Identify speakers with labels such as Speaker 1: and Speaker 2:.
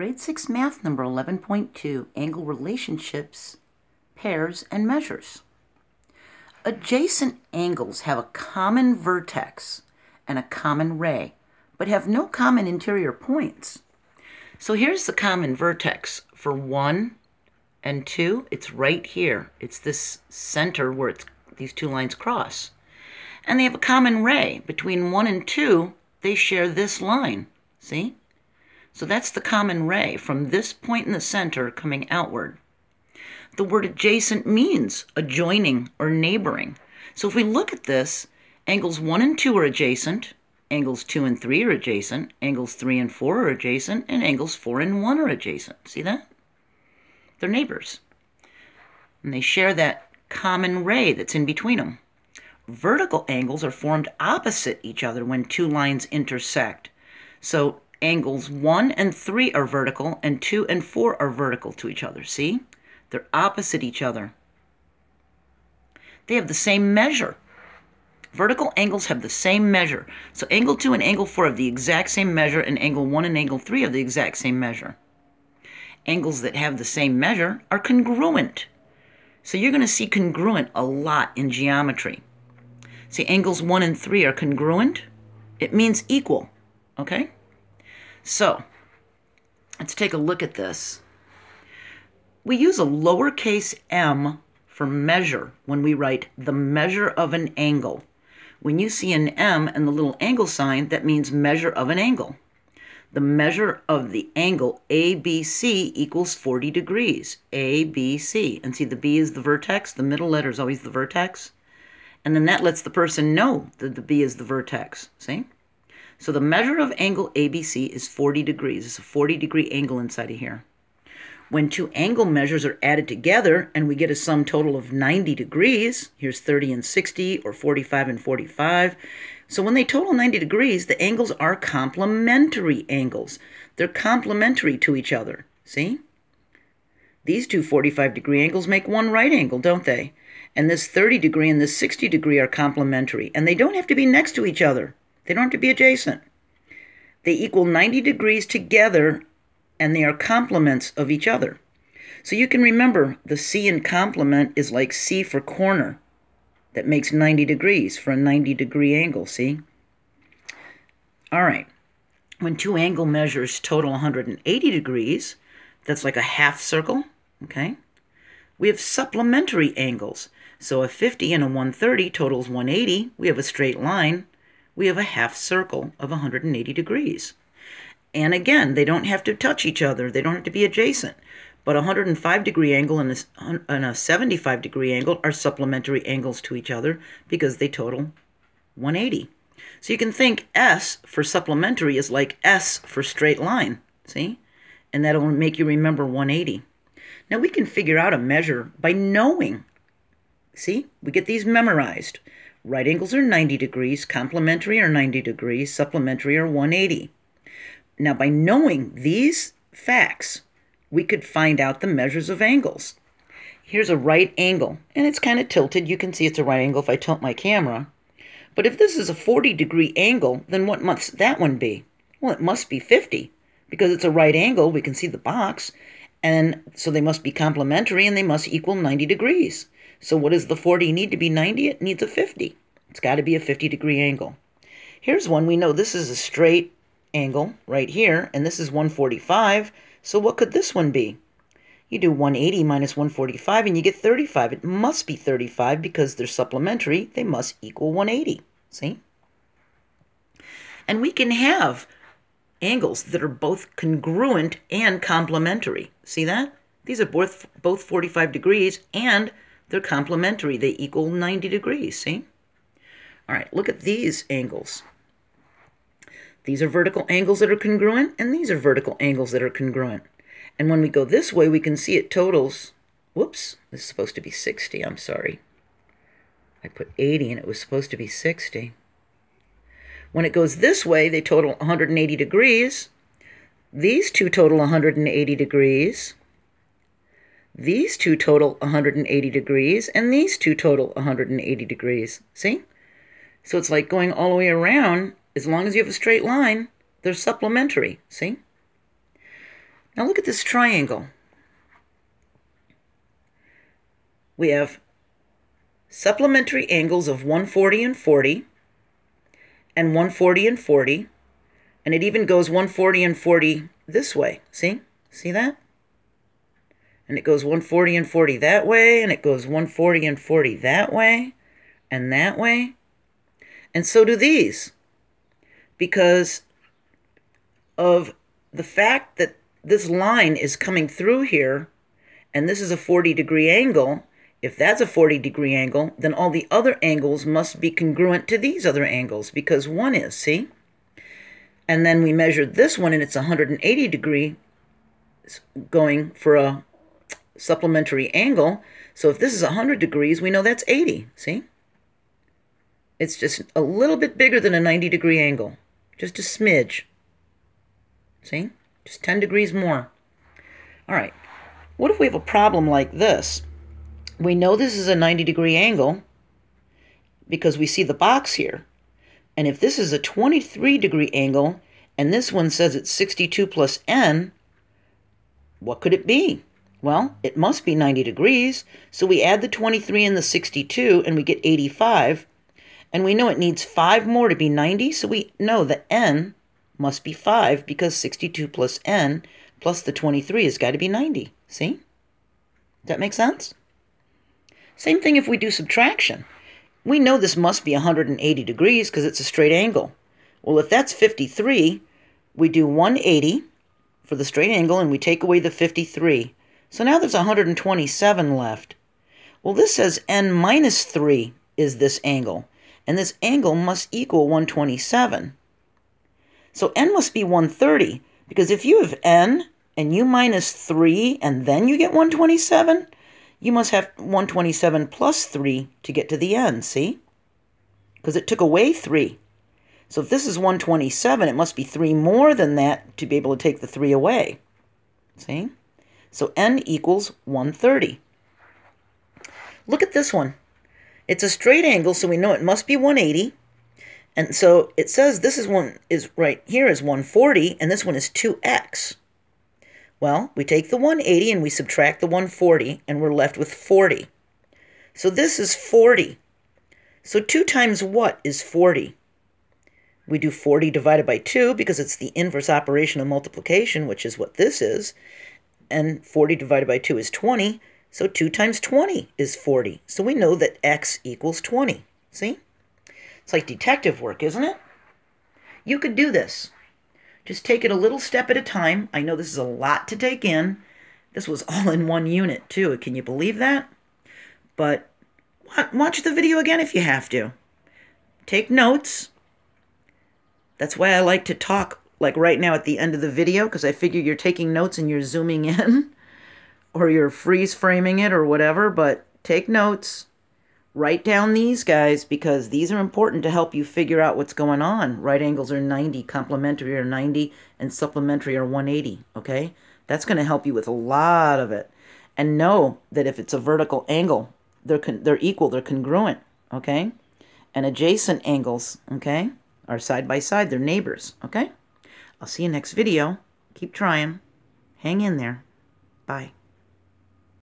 Speaker 1: Grade 6 Math number 11.2 Angle Relationships, Pairs, and Measures. Adjacent angles have a common vertex and a common ray, but have no common interior points. So here's the common vertex for 1 and 2. It's right here. It's this center where these two lines cross. And they have a common ray. Between 1 and 2, they share this line. See? So that's the common ray from this point in the center coming outward. The word adjacent means adjoining or neighboring. So if we look at this, angles 1 and 2 are adjacent, angles 2 and 3 are adjacent, angles 3 and 4 are adjacent, and angles 4 and 1 are adjacent. See that? They're neighbors. And they share that common ray that's in between them. Vertical angles are formed opposite each other when two lines intersect. So angles 1 and 3 are vertical, and 2 and 4 are vertical to each other. See? They're opposite each other. They have the same measure. Vertical angles have the same measure. So angle 2 and angle 4 have the exact same measure, and angle 1 and angle 3 have the exact same measure. Angles that have the same measure are congruent. So you're going to see congruent a lot in geometry. See, angles 1 and 3 are congruent. It means equal, okay? So, let's take a look at this. We use a lowercase m for measure when we write the measure of an angle. When you see an m and the little angle sign, that means measure of an angle. The measure of the angle ABC equals 40 degrees. ABC. And see, the B is the vertex. The middle letter is always the vertex. And then that lets the person know that the B is the vertex. See? So the measure of angle ABC is 40 degrees. It's a 40 degree angle inside of here. When two angle measures are added together and we get a sum total of 90 degrees, here's 30 and 60 or 45 and 45. So when they total 90 degrees, the angles are complementary angles. They're complementary to each other. See? These two 45 degree angles make one right angle, don't they? And this 30 degree and this 60 degree are complementary, and they don't have to be next to each other. They don't have to be adjacent. They equal 90 degrees together and they are complements of each other. So you can remember the C in complement is like C for corner that makes 90 degrees for a 90 degree angle, see? All right. When two angle measures total 180 degrees, that's like a half circle, okay? We have supplementary angles. So a 50 and a 130 totals 180. We have a straight line we have a half circle of 180 degrees. And again, they don't have to touch each other. They don't have to be adjacent. But a 105 degree angle and a, and a 75 degree angle are supplementary angles to each other because they total 180. So you can think S for supplementary is like S for straight line. See? And that'll make you remember 180. Now we can figure out a measure by knowing. See? We get these memorized. Right angles are 90 degrees, complementary are 90 degrees, supplementary are 180. Now, by knowing these facts, we could find out the measures of angles. Here's a right angle, and it's kind of tilted. You can see it's a right angle if I tilt my camera. But if this is a 40 degree angle, then what must that one be? Well, it must be 50 because it's a right angle. We can see the box. And so they must be complementary and they must equal 90 degrees. So what does the 40 need to be 90? It needs a 50. It's got to be a 50 degree angle. Here's one. We know this is a straight angle right here, and this is 145. So what could this one be? You do 180 minus 145 and you get 35. It must be 35 because they're supplementary. They must equal 180. See? And we can have angles that are both congruent and complementary. See that? These are both, both 45 degrees and they're complementary. They equal 90 degrees, see? All right, look at these angles. These are vertical angles that are congruent, and these are vertical angles that are congruent. And when we go this way, we can see it totals, whoops, this is supposed to be 60, I'm sorry. I put 80 and it was supposed to be 60. When it goes this way, they total 180 degrees. These two total 180 degrees. These two total 180 degrees, and these two total 180 degrees. See? So it's like going all the way around. As long as you have a straight line, they're supplementary. See? Now look at this triangle. We have supplementary angles of 140 and 40, and 140 and 40, and it even goes 140 and 40 this way. See? See that? And it goes 140 and 40 that way, and it goes 140 and 40 that way, and that way. And so do these. Because of the fact that this line is coming through here, and this is a 40 degree angle, if that's a 40 degree angle, then all the other angles must be congruent to these other angles because one is, see? And then we measured this one and it's 180 degree going for a supplementary angle. So if this is 100 degrees, we know that's 80, see? It's just a little bit bigger than a 90 degree angle, just a smidge. See? Just 10 degrees more. All right. What if we have a problem like this? We know this is a 90 degree angle because we see the box here. And if this is a 23 degree angle and this one says it's 62 plus n, what could it be? Well, it must be 90 degrees. So we add the 23 and the 62 and we get 85. And we know it needs 5 more to be 90. So we know that n must be 5 because 62 plus n plus the 23 has got to be 90. See? Does that make sense? Same thing if we do subtraction. We know this must be 180 degrees because it's a straight angle. Well, if that's 53, we do 180 for the straight angle and we take away the 53. So now there's 127 left. Well, this says n minus 3 is this angle, and this angle must equal 127. So n must be 130, because if you have n and you minus 3 and then you get 127, you must have 127 plus 3 to get to the end, see? Because it took away 3. So if this is 127, it must be 3 more than that to be able to take the 3 away. See? So n equals 130. Look at this one. It's a straight angle, so we know it must be 180. And so it says this is one is right here is 140, and this one is 2x. Well, we take the 180 and we subtract the 140, and we're left with 40. So this is 40. So 2 times what is 40? We do 40 divided by 2 because it's the inverse operation of multiplication, which is what this is. And 40 divided by 2 is 20. So 2 times 20 is 40. So we know that x equals 20. See? It's like detective work, isn't it? You could do this. Just take it a little step at a time. I know this is a lot to take in. This was all in one unit, too. Can you believe that? But watch the video again if you have to. Take notes. That's why I like to talk like right now at the end of the video because I figure you're taking notes and you're zooming in or you're freeze framing it or whatever, but take notes. Write down these guys because these are important to help you figure out what's going on. Right angles are 90, complementary are 90, and supplementary are 180, okay? That's going to help you with a lot of it. And know that if it's a vertical angle, they're, they're equal, they're congruent, okay? And adjacent angles, okay, are side by side, they're neighbors, okay? I'll see you next video. Keep trying. Hang in there. Bye.